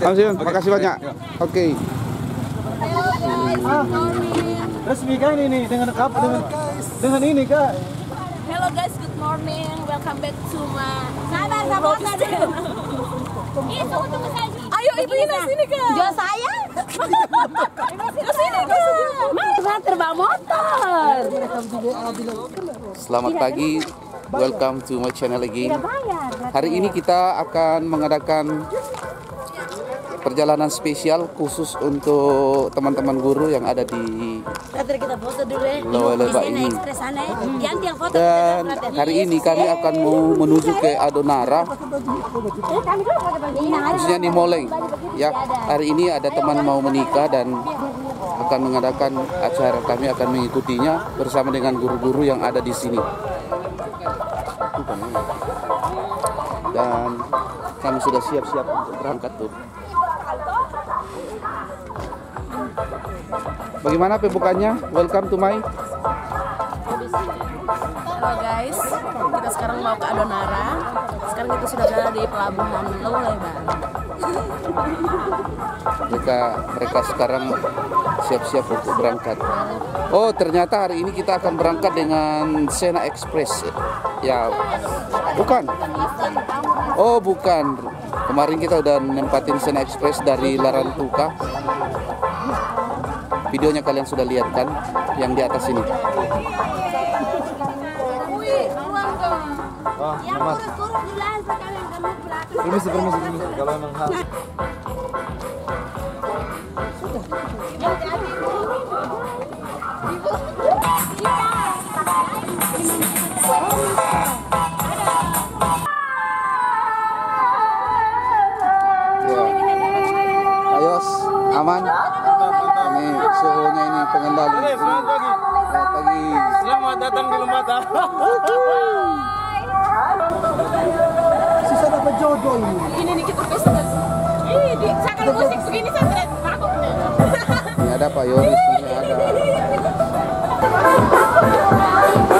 Langsung, makasih banyak. Oke. Resmi kan ini dengan kap dengan dengan ini kak. Hello guys, good morning. Welcome back to my Sabar, sabar, sabar. Ih, tunggu, tunggu saya. Ayo, ibu ini sini kak. Jual saya. Ke sini kak. Mana terbang motor. Selamat pagi. Welcome to my channel again. Bayar. Hari ini kita akan mengadakan perjalanan spesial khusus untuk teman-teman guru yang ada di ya. Sana, ini. ya. Dan hari ini kami akan mau menuju ke Adonara aja. khususnya di Moleng ya hari ini ada teman mau menikah dan akan mengadakan acara kami akan mengikutinya bersama dengan guru-guru yang ada di sini kami sudah siap-siap untuk berangkat tuh bagaimana pembukaannya welcome to my Halo guys, kita sekarang mau ke Adonara. Sekarang kita sudah berada di pelabuhan Lewlebar. mereka mereka sekarang siap-siap untuk berangkat. Oh ternyata hari ini kita akan berangkat dengan Sena Express. Ya bukan. Oh bukan. Kemarin kita udah nempatin Sena Express dari Larantuka. Videonya kalian sudah lihat kan yang di atas ini. Oh. Permisi. Kalau memang ini pengendali. Selamat pagi. Selamat pagi. Selamat datang di Lumata. Ini nih kita pesta. Ih, di musik begini saya takut nih. Ini ada Pak Yoris, ini. Ada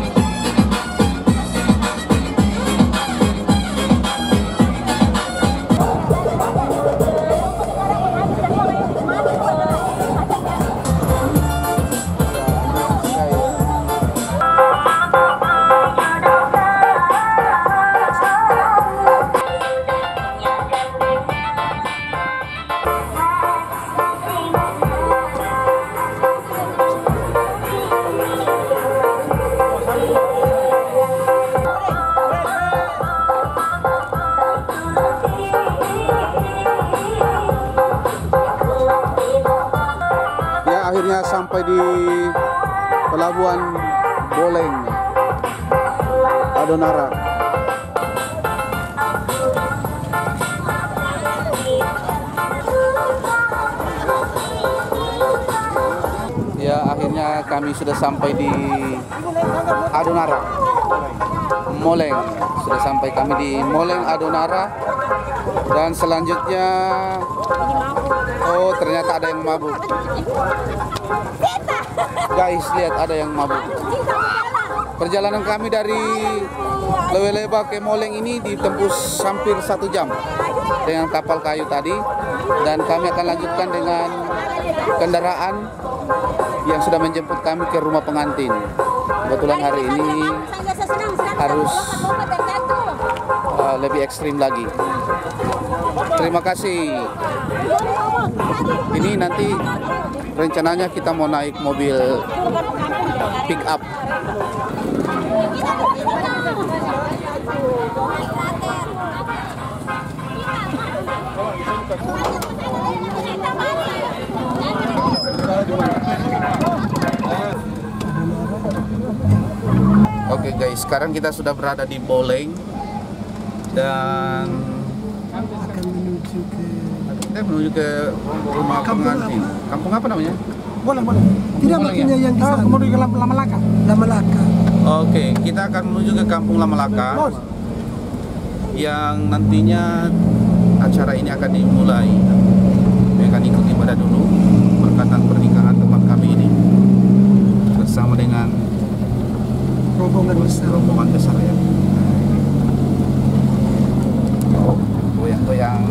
Adonara. Ya akhirnya kami sudah sampai di Adonara. Moleng. Sudah sampai kami di Moleng Adonara. Dan selanjutnya Oh, ternyata ada yang mabuk. Guys, lihat ada yang mabuk. Perjalanan kami dari Leweleba ke Moleng ini ditembus hampir satu jam dengan kapal kayu tadi dan kami akan lanjutkan dengan kendaraan yang sudah menjemput kami ke rumah pengantin. Kebetulan hari ini harus uh, lebih ekstrim lagi. Terima kasih. Ini nanti rencananya kita mau naik mobil pick up. Oke guys, sekarang kita sudah berada di Boleng dan akan menuju ke kita menuju ke rumah Kampung pengantin. Kampung apa namanya? boleh boleh tidak maksudnya ya? yang di sana menuju ke Lam- Lama Laka Lama Laka Oke, kita akan menuju ke Kampung Lama Laka bos yang nantinya acara ini akan dimulai. Kami akan ikut ibadah dulu perkataan pernikahan teman kami ini bersama dengan rombongan besar rombongan besar ya. Goyang-goyang.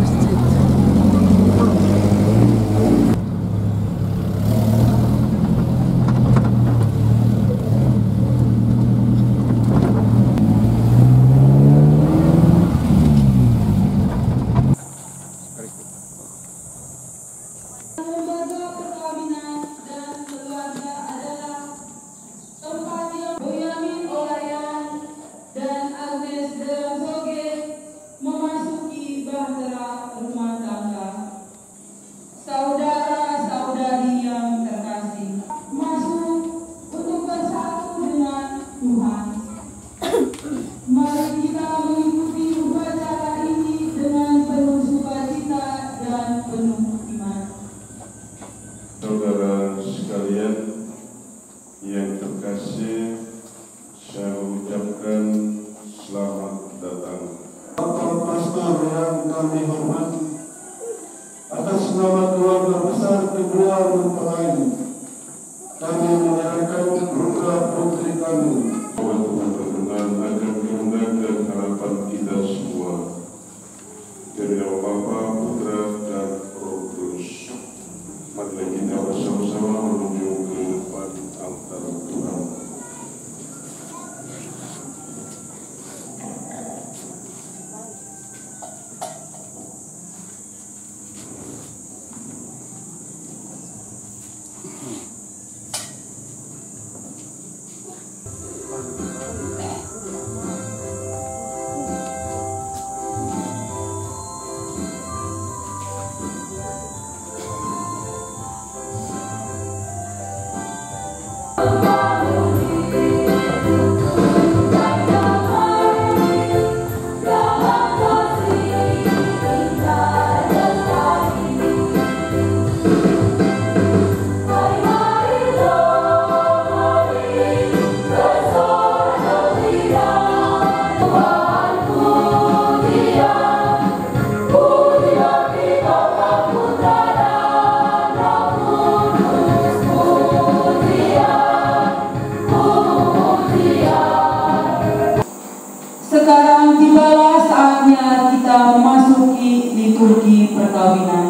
Perkawinan.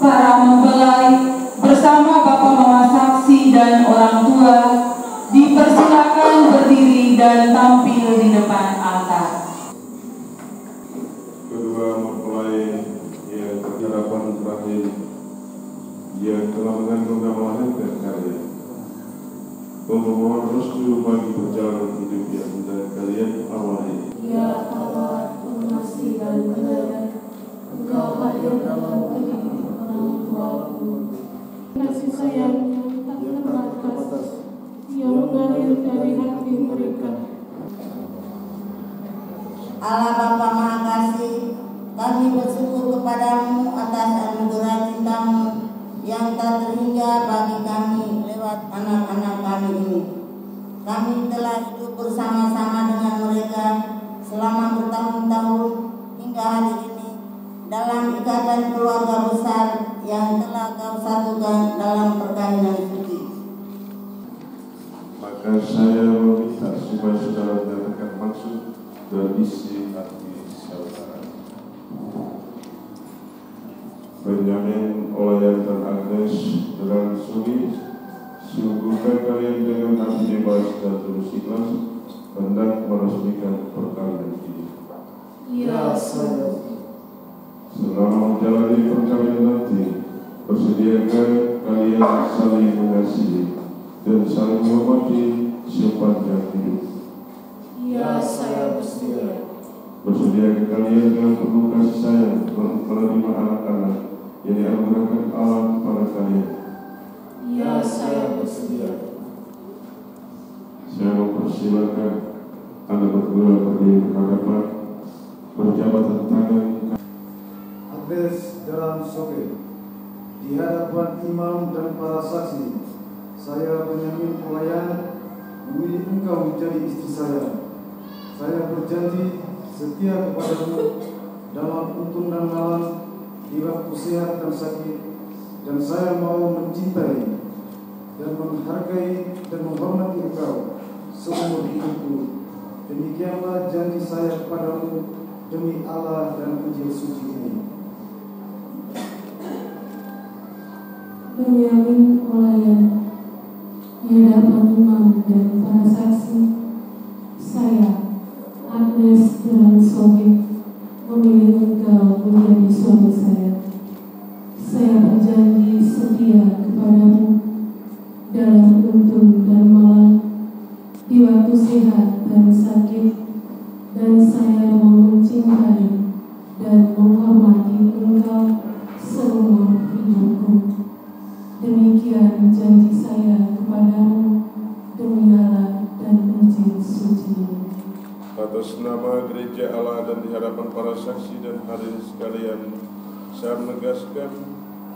Para mempelai bersama Bapak Mama Saksi dan orang tua dipersilakan berdiri dan tampil Allah Bapa Maha Kasih, kami bersyukur kepadamu atas anugerah cintamu yang tak terhingga bagi kami lewat anak-anak kami ini. Kami telah hidup bersama-sama dengan mereka selama bertahun-tahun hingga hari ini dalam ikatan keluarga besar yang telah kau satukan dalam perkawinan suci. Maka saya meminta supaya saudara dan isi hati saudara. Benjamin Olayan dan Agnes dengan Sugi Sungguhkan kalian dengan hati bebas dan tulus ikhlas hendak meresmikan perkawinan ini. Ya saya Selama menjalani perkawinan nanti, bersediakah kalian saling mengasihi dan saling menghormati sepanjang hidup. Ya saya bersedia. Bersediakah kalian dengan penuh kasih sayang menerima anak-anak yang dianugerahkan Allah kepada kalian. Ya saya bersedia. Saya mempersilakan Anda berdua berdiri di hadapan berjabatan tangan. Agnes dalam soke di hadapan imam dan para saksi saya Benyamin Pelayan memilih engkau menjadi istri saya saya berjanji setia kepadamu dalam untung dan malam di waktu sehat dan sakit dan saya mau mencintai dan menghargai dan menghormati engkau seumur hidupku. Demikianlah janji saya kepadamu demi Allah dan Injil suci ini. Benyamin Olayan di hadapan imam dan para sehat dan sakit dan saya mau mencintai dan menghormati engkau seumur hidupku Demikian janji saya kepadamu demi Allah dan Injil suci atas nama gereja Allah dan di para saksi dan hadirin sekalian saya menegaskan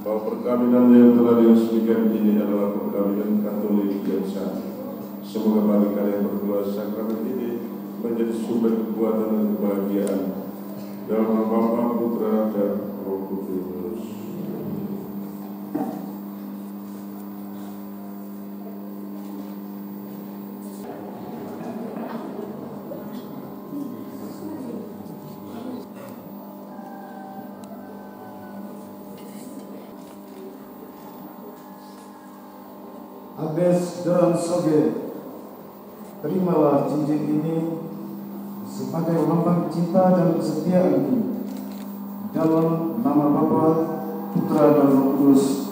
bahwa perkawinan yang telah diresmikan ini adalah perkawinan Katolik yang sah. Semoga bagi kalian berdua sakramen ini menjadi sumber kekuatan dan kebahagiaan dalam nama Putra, dan Roh Kudus. Agnes dan Soge terimalah cincin ini sebagai lambang cinta dan kesetiaanku dalam nama Bapa, Putra dan Roh Kudus.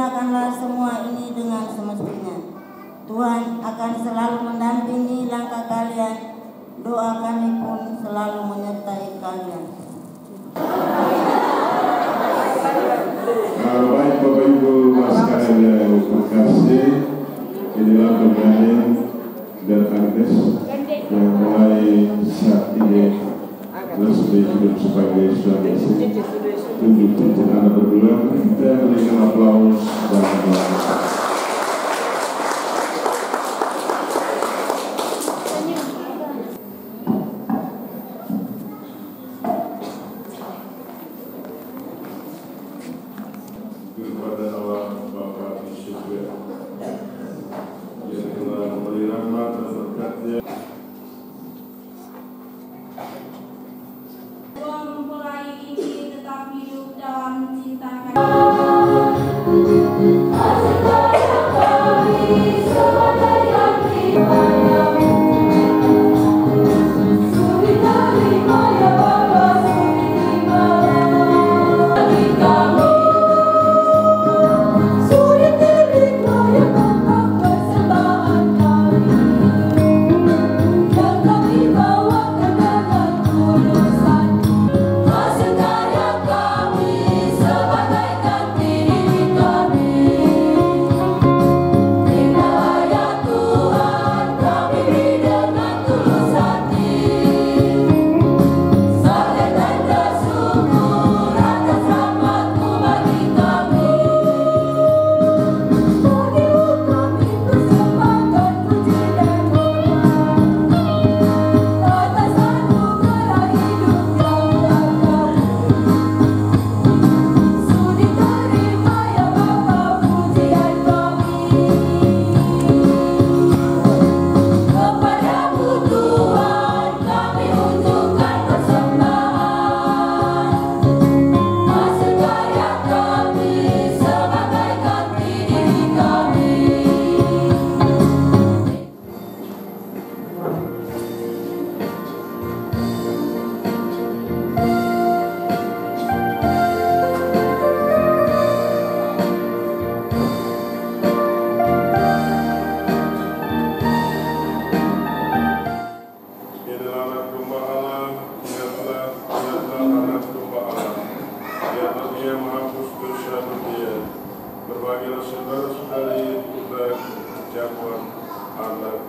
Pergunakanlah semua ini dengan semestinya. Tuhan akan selalu mendampingi langkah kalian. Doa kami pun selalu menyertai kalian. Nah, baik Bapak Ibu Mas sekalian yang terkasih, inilah Benyamin dan Agnes yang mulai resmi hidup sebagai suami istri. Tunjuk cincin anak berdua, kita berikan aplaus dan doa. yang menghapus kudus dia berbagilah saudara-saudari kita jagoan anak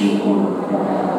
信仰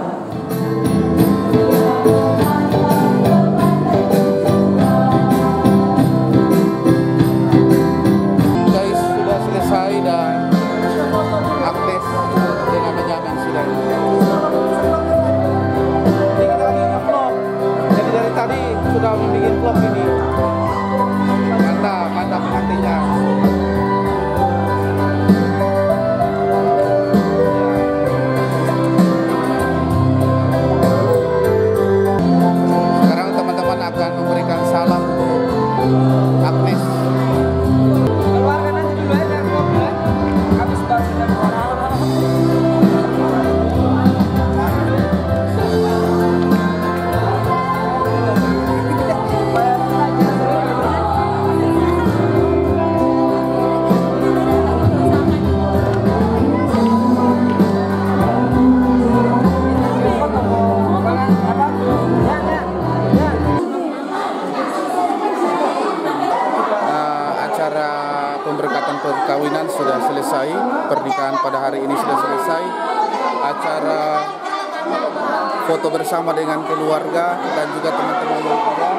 keluarga dan juga teman-teman kita.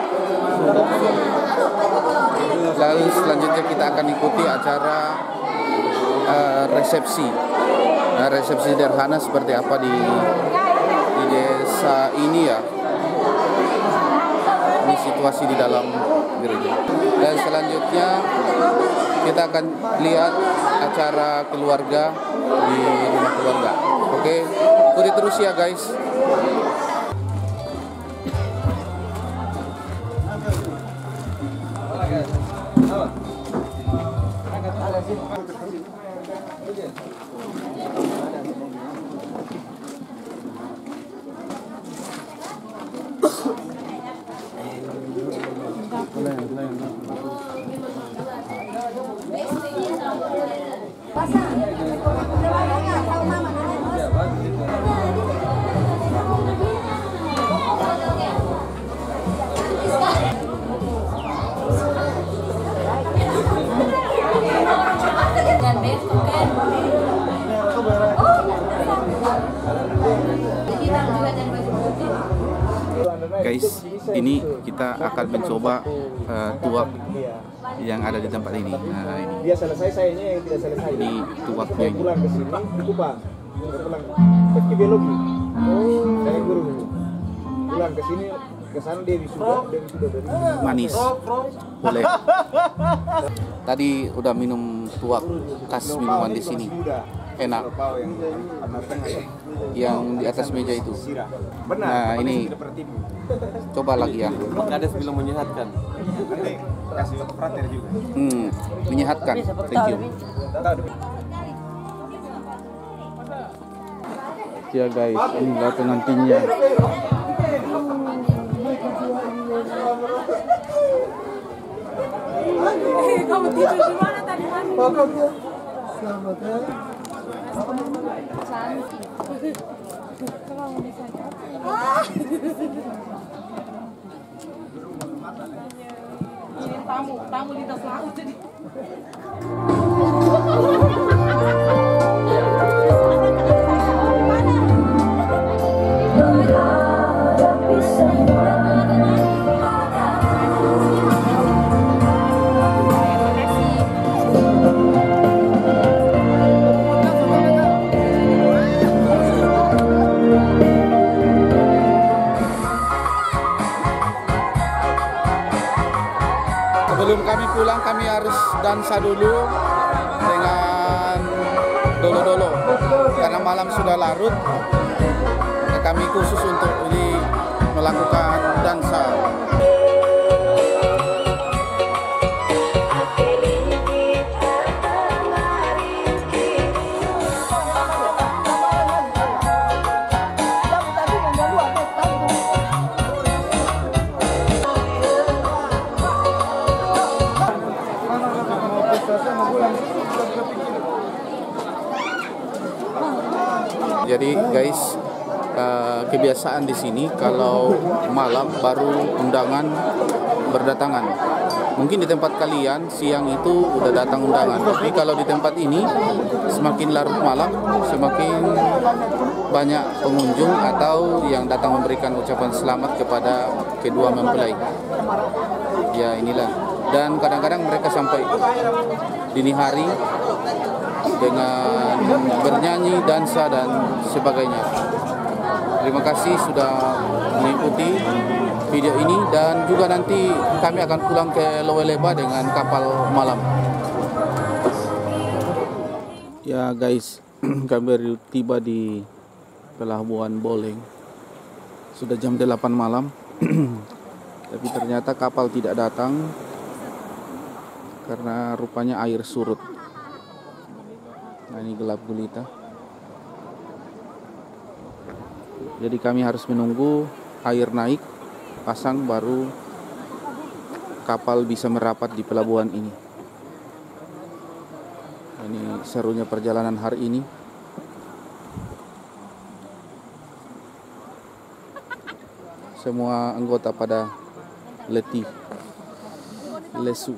Lalu selanjutnya kita akan ikuti acara uh, resepsi. Nah, resepsi sederhana seperti apa di di desa ini ya. Ini situasi di dalam gereja. Dan selanjutnya kita akan lihat acara keluarga di rumah keluarga. Oke, ikuti terus ya guys. ini kita akan mencoba uh, tuak yang ada di tempat ini. Nah, ini. Dia selesai saya ini yang tidak selesai. Ini tuaknya. Saya pulang ke sini, Kupang. Saya pulang pergi biologi. Oh, saya guru pulang ke sini ke sana dia wisuda dia wisuda dari manis boleh tadi udah minum tuak khas minuman di sini enak yang ya. Di atas meja itu. Benar. Nah, ini coba lagi ya. Kades bilang menyehatkan. Nanti kasih frater juga. Hmm, menyehatkan. Thank you. Ya guys, inilah pengantinnya. Kamu tidur di mana tadi Ini tamu, tamu di tas laut jadi. dansa dulu dengan dolo-dolo karena malam sudah larut. Kami khusus untuk ini melakukan dansa. Jadi guys, eh, kebiasaan di sini kalau malam baru undangan berdatangan. Mungkin di tempat kalian siang itu udah datang undangan, tapi kalau di tempat ini semakin larut malam, semakin banyak pengunjung atau yang datang memberikan ucapan selamat kepada kedua mempelai. Ya inilah. Dan kadang-kadang mereka sampai dini hari dengan bernyanyi, dansa dan sebagainya. Terima kasih sudah mengikuti video ini dan juga nanti kami akan pulang ke Loweleba dengan kapal malam. Ya guys, kami tiba di pelabuhan Boleng. Sudah jam 8 malam. Tapi ternyata kapal tidak datang karena rupanya air surut. Nah ini gelap gulita. Jadi kami harus menunggu air naik, pasang baru kapal bisa merapat di pelabuhan ini. Ini serunya perjalanan hari ini. Semua anggota pada letih, lesu.